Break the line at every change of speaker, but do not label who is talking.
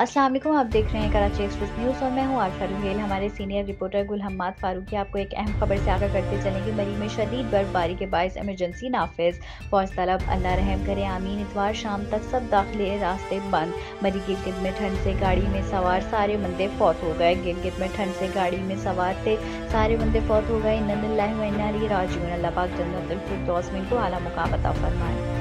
अस्सलाम वालेकुम, आप देख रहे हैं कराची एक्सप्रेस न्यूज़ और मैं हूँ आशा रुहेल। हमारे सीनियर रिपोर्टर गुल हम्माद फारूकी आपको एक अहम खबर से आगा करते चलेंगे। मरी में शदीद बर्फबारी के बायस एमरजेंसी नाफिज। फौज तलब, अल्लाह रहम करे, आमीन। इतवार शाम तक सब दाखिले रास्ते बंद। मरी गिलगित में ठंड से गाड़ी में सवार सारे बंदे फौत हो गए। गिलगित में ठंड से गाड़ी में सवार थे सारे बंदे फौत हो गए। नंदल्ला राजून अल्लाह पाक जन्नत को आला मुकाम अता फरमाए।